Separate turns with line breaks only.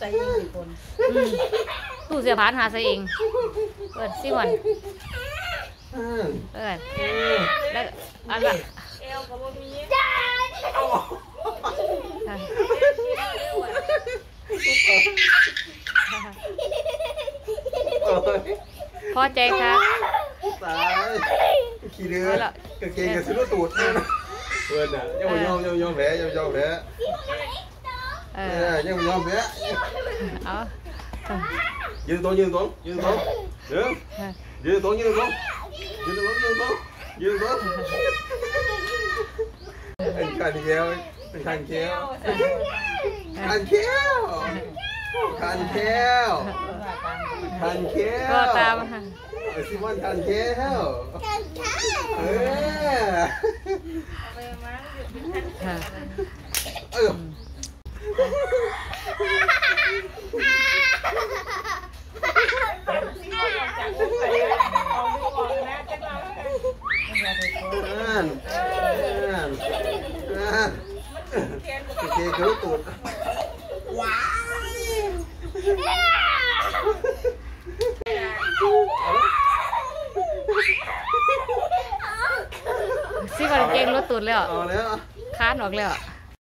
ใส่เองคน
อืมตู้เสื้อผ้าหาใส่เอง เปิดสิวัน
อืม
เปิด
อืม
แล้วอันละ
เอลก็บ่มี
เอา
ค่ะ
โอ้ย
พอใจครับ
ตายขี้เรือกางเกงกับซื้อตูดเพื่อนอะยังไม่ยอมยังไม่ยอมแพ้ยังไม่ยอมแพ้
เอ
เอ
อ
อยังไม่ยอมแพ้
เอา
ยืนตรงยืนตรงยืนตรงเดี๋ยวยืนตรงยืนตรงยืนตรงยืนตรงยืนตรง เป็นการเขี้ยวเป็นการเขี้ยวการเขี้ยวการเขี้ยวการเขี้ยว
ก็ตามค่ะ
ไอ้ซิมอนการเขี้ยวเออ
ไปมาอยู่เป็นคัน
ออ
กเอาดูออกนะจังเราแล้วกัน
นั่นนั่นนั่น
เทีย
อเคกระตูด
เก่งรถตูดแล้ว
เอาแล้ว
คานออกแล้ว